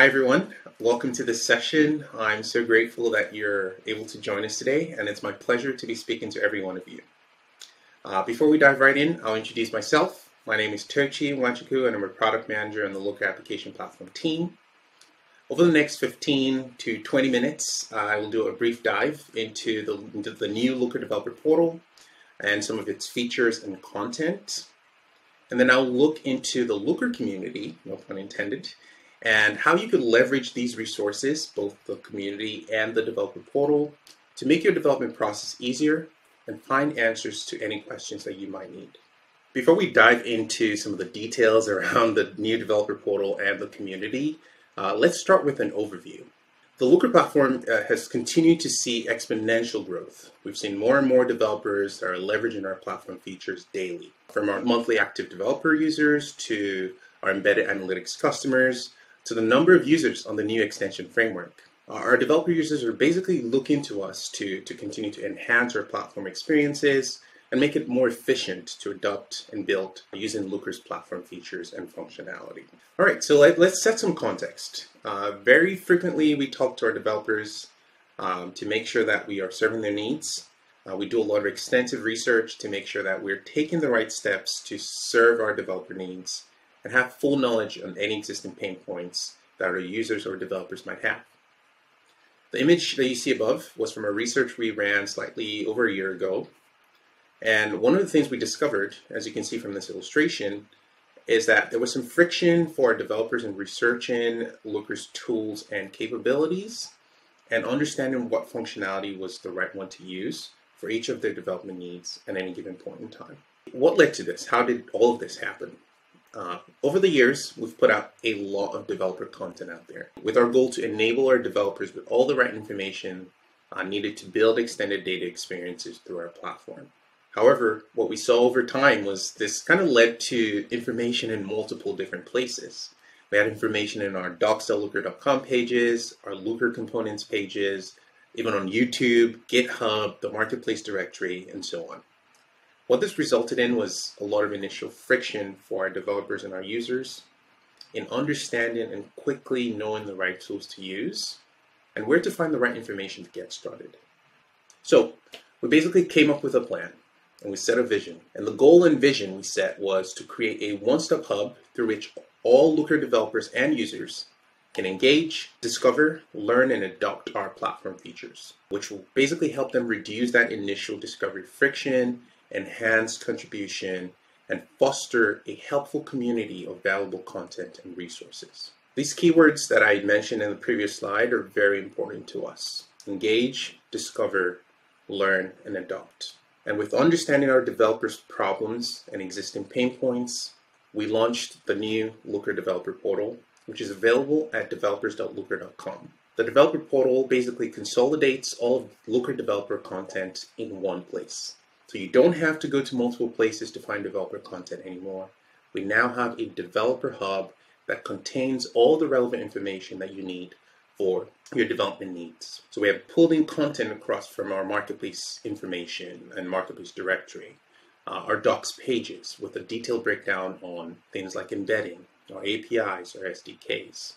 Hi everyone, welcome to this session. I'm so grateful that you're able to join us today and it's my pleasure to be speaking to every one of you. Uh, before we dive right in, I'll introduce myself. My name is Tochi Wanchuku and I'm a product manager on the Looker Application Platform team. Over the next 15 to 20 minutes, I will do a brief dive into the, into the new Looker Developer Portal and some of its features and content. And then I'll look into the Looker community, no pun intended, and how you could leverage these resources, both the community and the developer portal, to make your development process easier and find answers to any questions that you might need. Before we dive into some of the details around the new developer portal and the community, uh, let's start with an overview. The Looker platform uh, has continued to see exponential growth. We've seen more and more developers that are leveraging our platform features daily, from our monthly active developer users to our embedded analytics customers to the number of users on the new extension framework. Uh, our developer users are basically looking to us to, to continue to enhance our platform experiences and make it more efficient to adopt and build using Looker's platform features and functionality. All right, so let, us set some context. Uh, very frequently, we talk to our developers um, to make sure that we are serving their needs. Uh, we do a lot of extensive research to make sure that we're taking the right steps to serve our developer needs and have full knowledge on any existing pain points that our users or developers might have. The image that you see above was from a research we ran slightly over a year ago. And one of the things we discovered, as you can see from this illustration, is that there was some friction for our developers in researching Looker's tools and capabilities and understanding what functionality was the right one to use for each of their development needs at any given point in time. What led to this? How did all of this happen? Uh, over the years, we've put out a lot of developer content out there with our goal to enable our developers with all the right information uh, needed to build extended data experiences through our platform. However, what we saw over time was this kind of led to information in multiple different places. We had information in our docs.looker.com pages, our Looker components pages, even on YouTube, GitHub, the marketplace directory, and so on. What this resulted in was a lot of initial friction for our developers and our users in understanding and quickly knowing the right tools to use and where to find the right information to get started. So we basically came up with a plan and we set a vision. And the goal and vision we set was to create a one-stop hub through which all Looker developers and users can engage, discover, learn, and adopt our platform features, which will basically help them reduce that initial discovery friction enhance contribution, and foster a helpful community of valuable content and resources. These keywords that I mentioned in the previous slide are very important to us. Engage, discover, learn, and adopt. And with understanding our developers' problems and existing pain points, we launched the new Looker Developer Portal, which is available at developers.looker.com. The developer portal basically consolidates all of Looker developer content in one place. So you don't have to go to multiple places to find developer content anymore. We now have a developer hub that contains all the relevant information that you need for your development needs. So we have pulled in content across from our marketplace information and marketplace directory, uh, our docs pages with a detailed breakdown on things like embedding, our APIs, our SDKs.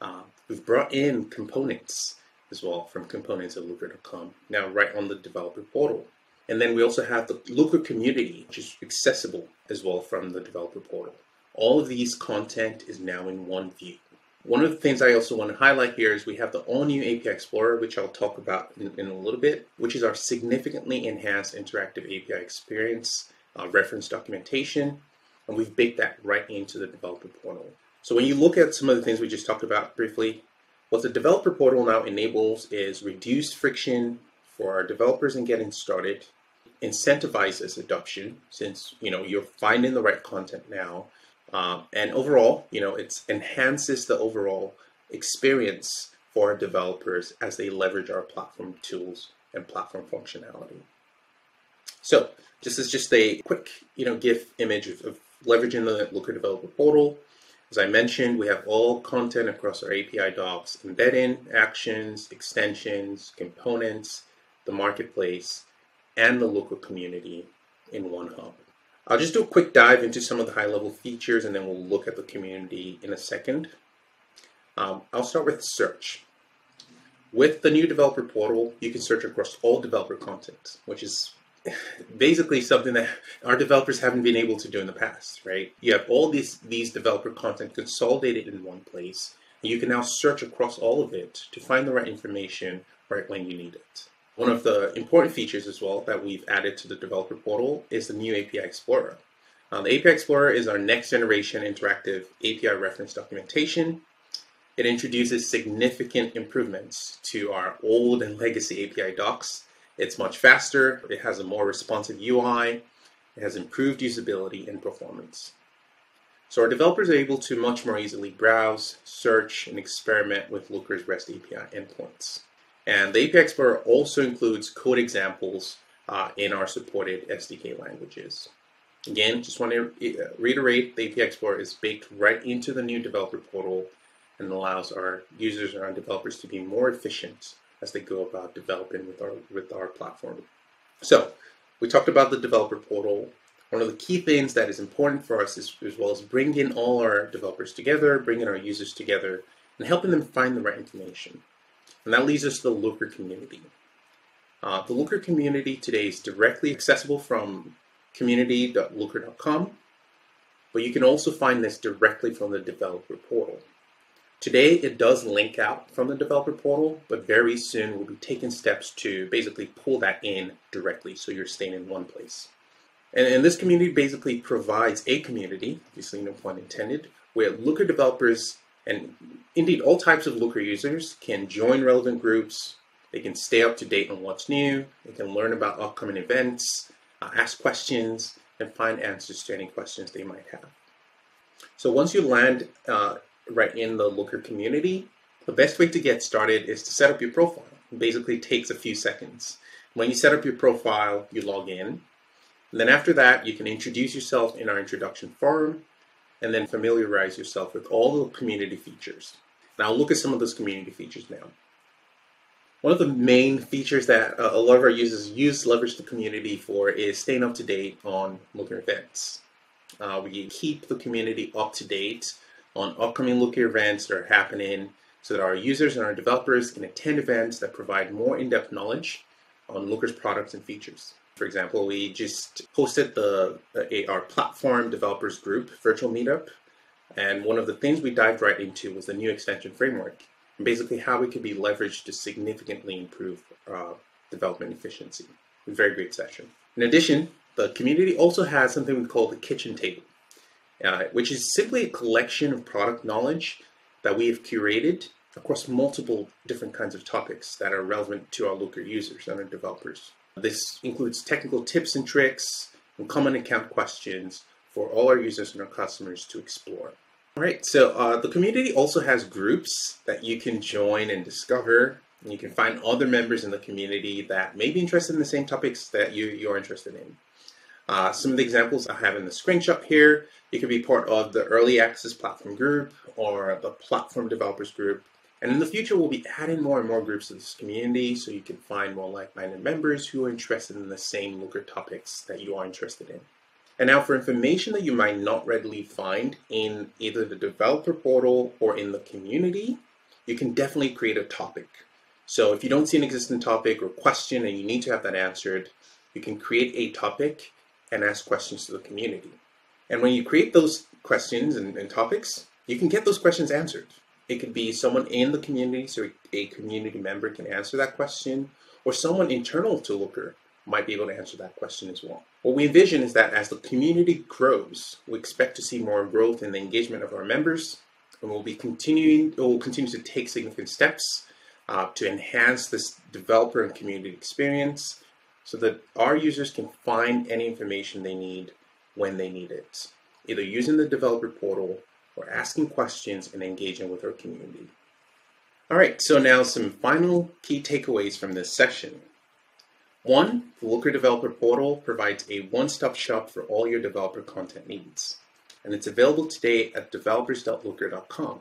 Uh, we've brought in components as well from components at Looker.com, now right on the developer portal. And then we also have the Looker community, which is accessible as well from the developer portal. All of these content is now in one view. One of the things I also want to highlight here is we have the all new API Explorer, which I'll talk about in, in a little bit, which is our significantly enhanced interactive API experience, uh, reference documentation, and we've baked that right into the developer portal. So when you look at some of the things we just talked about briefly, what the developer portal now enables is reduced friction for our developers in getting started, incentivizes adoption since you know you're finding the right content now, um, and overall, you know, it enhances the overall experience for our developers as they leverage our platform tools and platform functionality. So this is just a quick, you know, GIF image of, of leveraging the Looker Developer Portal. As I mentioned, we have all content across our API docs, embedding, actions, extensions, components, the marketplace, and the Looker community in one hub. I'll just do a quick dive into some of the high level features and then we'll look at the community in a second. Um, I'll start with search. With the new developer portal, you can search across all developer content, which is basically something that our developers haven't been able to do in the past, right? You have all these these developer content consolidated in one place, and you can now search across all of it to find the right information right when you need it. One of the important features as well that we've added to the developer portal is the new API Explorer. Uh, the API Explorer is our next generation interactive API reference documentation it introduces significant improvements to our old and legacy API docs. It's much faster, it has a more responsive UI, it has improved usability and performance. So our developers are able to much more easily browse, search, and experiment with Looker's REST API endpoints. And the API Explorer also includes code examples uh, in our supported SDK languages. Again, just want to reiterate, the API Explorer is baked right into the new developer portal and allows our users and our developers to be more efficient as they go about developing with our with our platform. So we talked about the developer portal. One of the key things that is important for us is as well as bringing all our developers together, bringing our users together, and helping them find the right information. And that leads us to the Looker community. Uh, the Looker community today is directly accessible from community.looker.com, but you can also find this directly from the developer portal. Today, it does link out from the developer portal, but very soon we'll be taking steps to basically pull that in directly so you're staying in one place. And, and this community basically provides a community, obviously no pun intended, where Looker developers and indeed all types of Looker users can join relevant groups, they can stay up to date on what's new, they can learn about upcoming events, uh, ask questions, and find answers to any questions they might have. So once you land uh, right in the Looker community, the best way to get started is to set up your profile. It basically takes a few seconds. When you set up your profile, you log in. And then after that, you can introduce yourself in our introduction forum and then familiarize yourself with all the community features. Now look at some of those community features now. One of the main features that a lot of our users use leverage the community for is staying up to date on Looker events. Uh, we keep the community up to date on upcoming Looker events that are happening so that our users and our developers can attend events that provide more in-depth knowledge on Looker's products and features. For example, we just hosted the, the our platform developers group virtual meetup, and one of the things we dived right into was the new extension framework, and basically how it could be leveraged to significantly improve uh, development efficiency. Very great session. In addition, the community also has something we call the kitchen table uh, which is simply a collection of product knowledge that we have curated across multiple different kinds of topics that are relevant to our Looker users and our developers. This includes technical tips and tricks and common account questions for all our users and our customers to explore. All right, so uh, the community also has groups that you can join and discover. And you can find other members in the community that may be interested in the same topics that you, you're interested in. Uh, some of the examples I have in the screenshot here, you can be part of the early access platform group or the platform developers group. And in the future, we'll be adding more and more groups to this community so you can find more like-minded members who are interested in the same Looker topics that you are interested in. And now for information that you might not readily find in either the developer portal or in the community, you can definitely create a topic. So if you don't see an existing topic or question and you need to have that answered, you can create a topic and ask questions to the community. And when you create those questions and, and topics, you can get those questions answered. It could be someone in the community, so a community member can answer that question, or someone internal to Looker might be able to answer that question as well. What we envision is that as the community grows, we expect to see more growth in the engagement of our members, and we'll be continuing, we'll continue to take significant steps uh, to enhance this developer and community experience so that our users can find any information they need when they need it, either using the developer portal or asking questions and engaging with our community. All right, so now some final key takeaways from this session. One, the Looker Developer Portal provides a one-stop shop for all your developer content needs, and it's available today at developers.looker.com.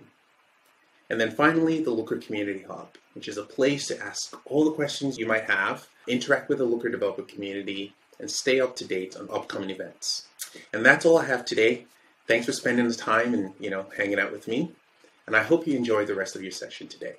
And then finally, the Looker Community Hub, which is a place to ask all the questions you might have, interact with the Looker developer community, and stay up to date on upcoming events. And that's all I have today. Thanks for spending the time and you know hanging out with me. and I hope you enjoy the rest of your session today.